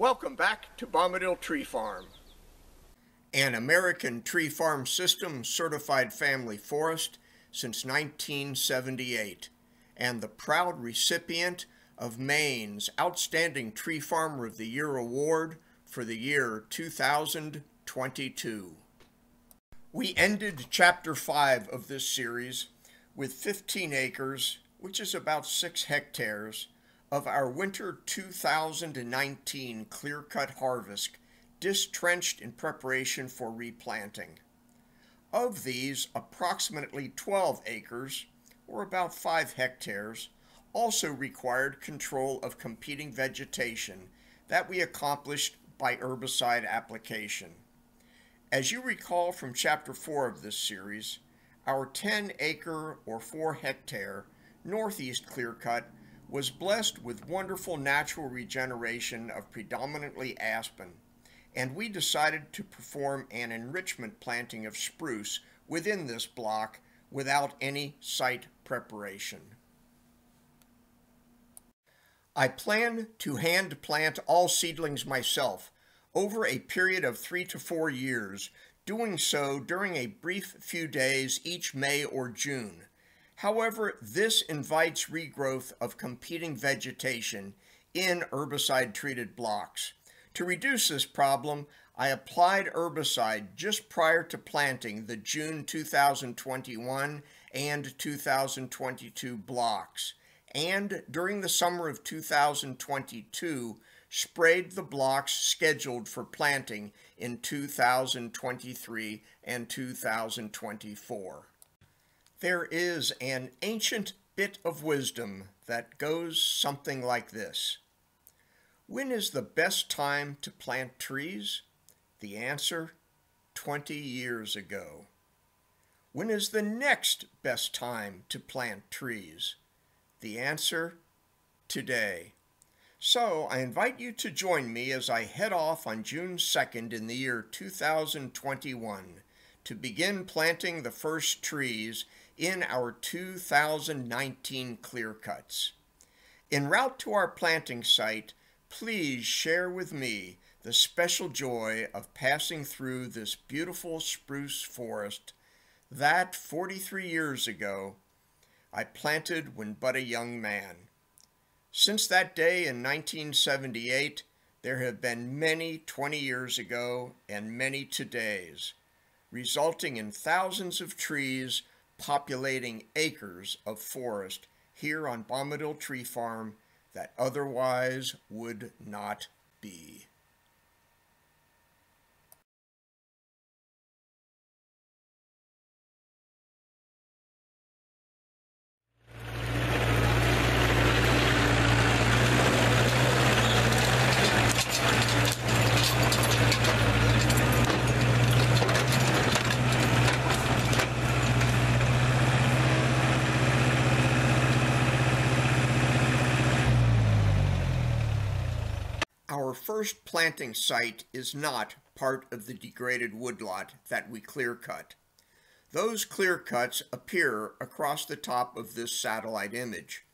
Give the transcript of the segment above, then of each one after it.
Welcome back to Bombadil Tree Farm. An American Tree Farm System certified family forest since 1978, and the proud recipient of Maine's Outstanding Tree Farmer of the Year Award for the year 2022. We ended Chapter 5 of this series with 15 acres, which is about 6 hectares, of our winter 2019 clear cut harvest disc trenched in preparation for replanting. Of these, approximately 12 acres, or about 5 hectares, also required control of competing vegetation that we accomplished by herbicide application. As you recall from Chapter 4 of this series, our 10 acre or 4 hectare northeast clear cut was blessed with wonderful natural regeneration of predominantly aspen, and we decided to perform an enrichment planting of spruce within this block without any site preparation. I plan to hand plant all seedlings myself over a period of three to four years, doing so during a brief few days each May or June However, this invites regrowth of competing vegetation in herbicide-treated blocks. To reduce this problem, I applied herbicide just prior to planting the June 2021 and 2022 blocks, and during the summer of 2022, sprayed the blocks scheduled for planting in 2023 and 2024. There is an ancient bit of wisdom that goes something like this. When is the best time to plant trees? The answer, 20 years ago. When is the next best time to plant trees? The answer, today. So I invite you to join me as I head off on June 2nd in the year 2021 to begin planting the first trees in our 2019 clear cuts. En route to our planting site, please share with me the special joy of passing through this beautiful spruce forest that 43 years ago I planted when but a young man. Since that day in 1978, there have been many 20 years ago and many todays, resulting in thousands of trees populating acres of forest here on Bombadil Tree Farm that otherwise would not be. Our first planting site is not part of the degraded woodlot that we clear cut. Those clear cuts appear across the top of this satellite image.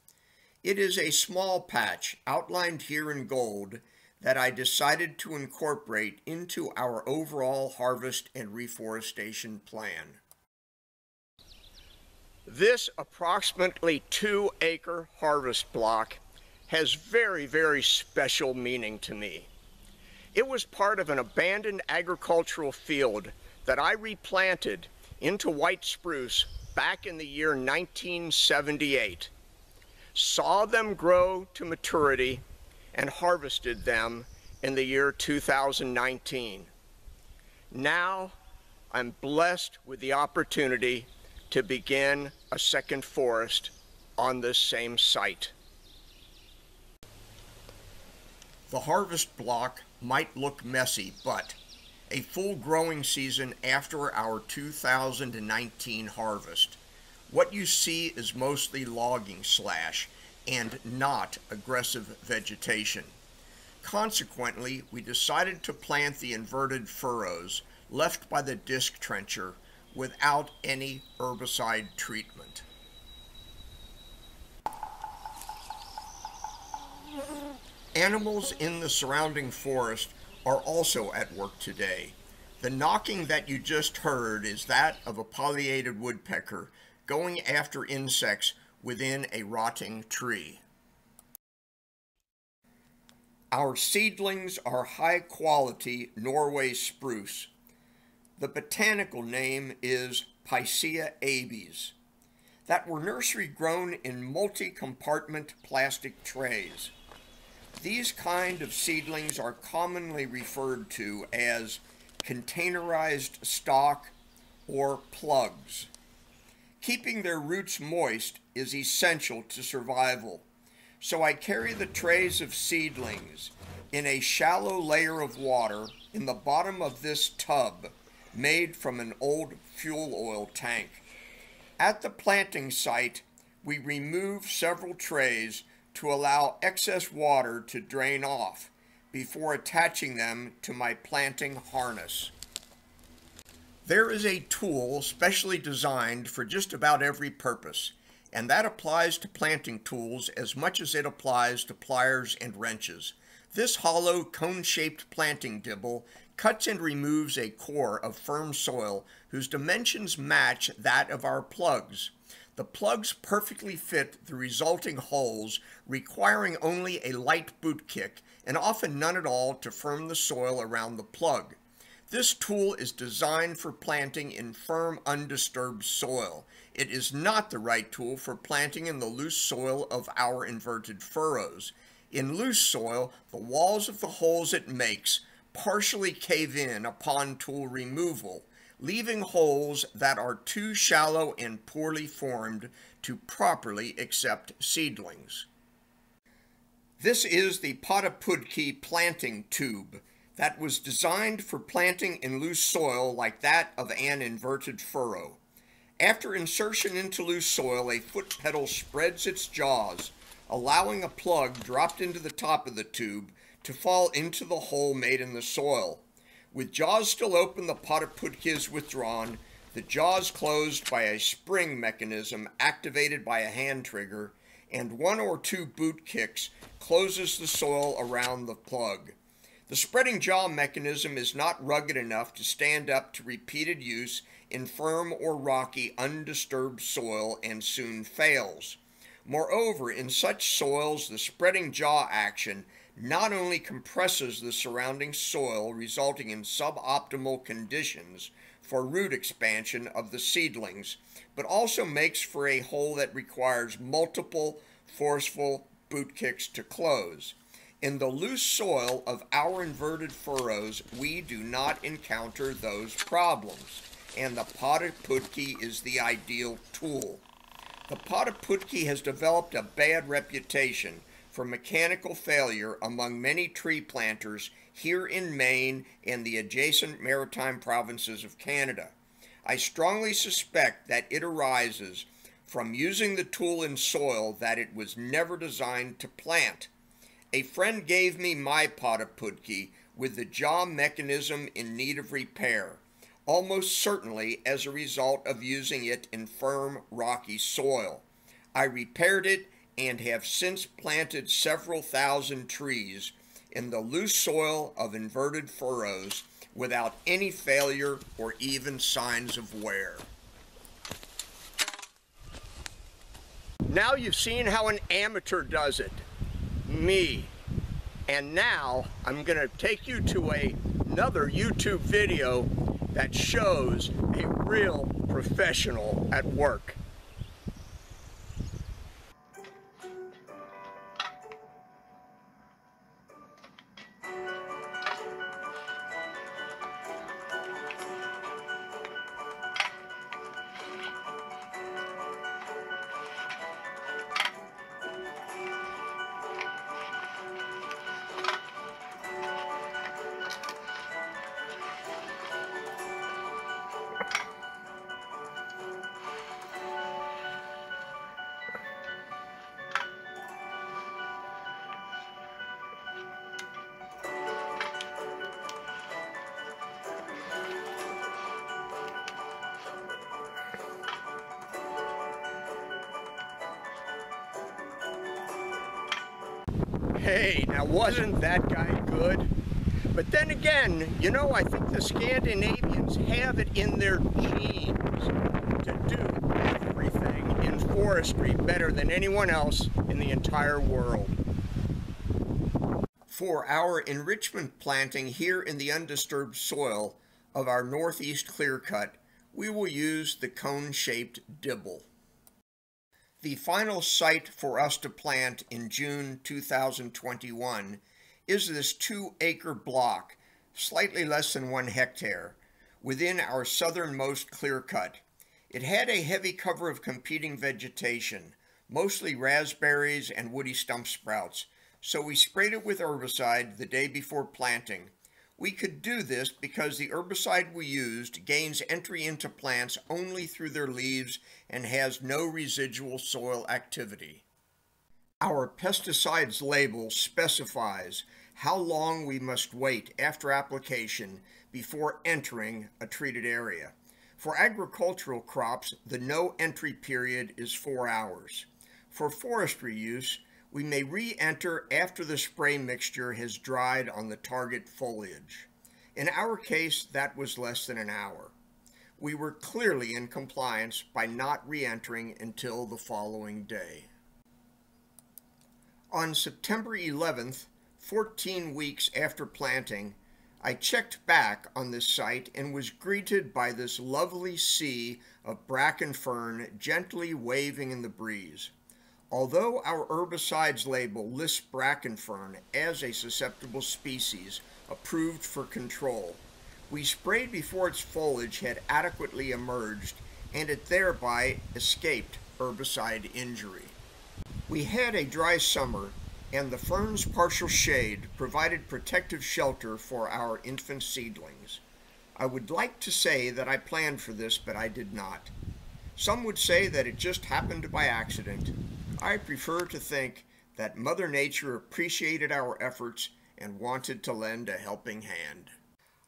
It is a small patch outlined here in gold that I decided to incorporate into our overall harvest and reforestation plan. This approximately two acre harvest block has very, very special meaning to me. It was part of an abandoned agricultural field that I replanted into white spruce back in the year 1978. Saw them grow to maturity and harvested them in the year 2019. Now I'm blessed with the opportunity to begin a second forest on this same site. The harvest block might look messy, but a full growing season after our 2019 harvest. What you see is mostly logging slash and not aggressive vegetation. Consequently, we decided to plant the inverted furrows left by the disc trencher without any herbicide treatment. Animals in the surrounding forest are also at work today. The knocking that you just heard is that of a pileated woodpecker going after insects within a rotting tree. Our seedlings are high quality Norway spruce. The botanical name is Picea abies that were nursery grown in multi-compartment plastic trays. These kind of seedlings are commonly referred to as containerized stock or plugs. Keeping their roots moist is essential to survival, so I carry the trays of seedlings in a shallow layer of water in the bottom of this tub made from an old fuel oil tank. At the planting site, we remove several trays to allow excess water to drain off before attaching them to my planting harness. There is a tool specially designed for just about every purpose, and that applies to planting tools as much as it applies to pliers and wrenches. This hollow cone-shaped planting dibble cuts and removes a core of firm soil whose dimensions match that of our plugs. The plugs perfectly fit the resulting holes, requiring only a light boot kick and often none at all to firm the soil around the plug. This tool is designed for planting in firm, undisturbed soil. It is not the right tool for planting in the loose soil of our inverted furrows. In loose soil, the walls of the holes it makes partially cave in upon tool removal, leaving holes that are too shallow and poorly formed to properly accept seedlings. This is the Pottiputki planting tube that was designed for planting in loose soil like that of an inverted furrow. After insertion into loose soil, a foot pedal spreads its jaws, allowing a plug dropped into the top of the tube to fall into the hole made in the soil. With jaws still open, the Pottiputki is withdrawn, the jaws closed by a spring mechanism activated by a hand trigger, and one or two boot kicks closes the soil around the plug. The spreading jaw mechanism is not rugged enough to stand up to repeated use in firm or rocky, undisturbed soil and soon fails. Moreover, in such soils, the spreading jaw action not only compresses the surrounding soil, resulting in suboptimal conditions for root expansion of the seedlings, but also makes for a hole that requires multiple forceful boot kicks to close. In the loose soil of our inverted furrows, we do not encounter those problems, and the Pottiputki is the ideal tool. The Pottiputki has developed a bad reputation for mechanical failure among many tree planters here in Maine and the adjacent maritime provinces of Canada. I strongly suspect that it arises from using the tool in soil that it was never designed to plant. A friend gave me my Pottiputki with the jaw mechanism in need of repair, almost certainly as a result of using it in firm, rocky soil. I repaired it and have since planted several thousand trees in the loose soil of inverted furrows without any failure or even signs of wear. Now you've seen how an amateur does it. Me. And now I'm to take you to a, another YouTube video that shows a real professional at work. Hey, now wasn't that guy good? But then again, you know, I think the Scandinavians have it in their genes to do everything in forestry better than anyone else in the entire world. For our enrichment planting here in the undisturbed soil of our northeast clear cut, we will use the cone-shaped dibble. The final site for us to plant in June 2021 is this two acre block, slightly less than one hectare, within our southernmost clear cut. It had a heavy cover of competing vegetation, mostly raspberries and woody stump sprouts, so we sprayed it with herbicide the day before planting. We could do this because the herbicide we used gains entry into plants only through their leaves and has no residual soil activity. Our pesticides label specifies how long we must wait after application before entering a treated area. For agricultural crops, the no entry period is four hours. For forestry use, we may re-enter after the spray mixture has dried on the target foliage. In our case, that was less than an hour. We were clearly in compliance by not re-entering until the following day. On September 11th, 14 weeks after planting, I checked back on this site and was greeted by this lovely sea of bracken fern gently waving in the breeze. Although our herbicides label lists bracken fern as a susceptible species approved for control, we sprayed before its foliage had adequately emerged and it thereby escaped herbicide injury. We had a dry summer and the fern's partial shade provided protective shelter for our infant seedlings. I would like to say that I planned for this, but I did not. Some would say that it just happened by accident. I prefer to think that Mother Nature appreciated our efforts and wanted to lend a helping hand.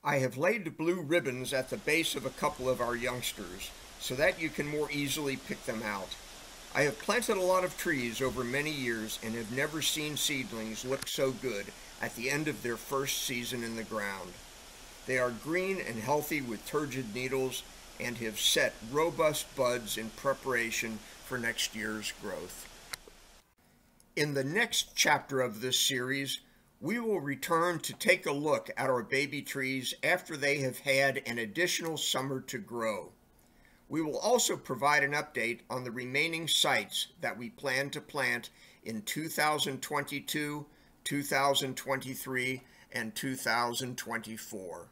I have laid blue ribbons at the base of a couple of our youngsters so that you can more easily pick them out. I have planted a lot of trees over many years and have never seen seedlings look so good at the end of their first season in the ground. They are green and healthy with turgid needles and have set robust buds in preparation for next year's growth. In the next chapter of this series, we will return to take a look at our baby trees after they have had an additional summer to grow. We will also provide an update on the remaining sites that we plan to plant in 2022, 2023, and 2024.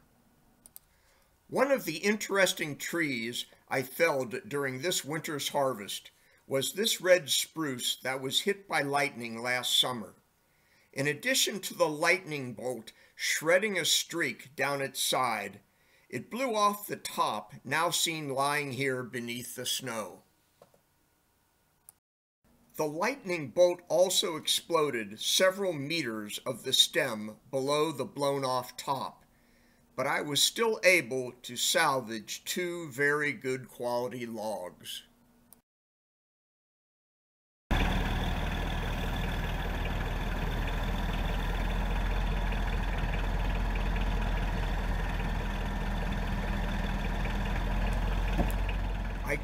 One of the interesting trees I felled during this winter's harvest was this red spruce that was hit by lightning last summer. In addition to the lightning bolt shredding a streak down its side, it blew off the top, now seen lying here beneath the snow. The lightning bolt also exploded several meters of the stem below the blown off top, but I was still able to salvage two very good quality logs.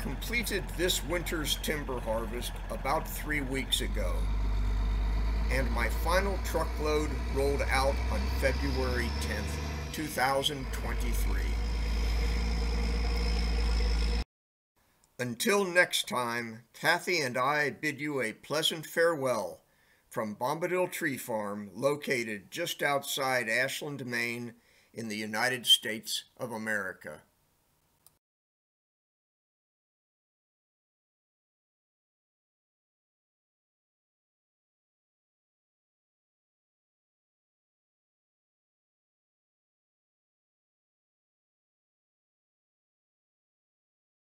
Completed this winter's timber harvest about three weeks ago, and my final truckload rolled out on February 10th, 2023. Until next time, Kathy and I bid you a pleasant farewell from Bombadil Tree Farm, located just outside Ashland, Maine, in the United States of America.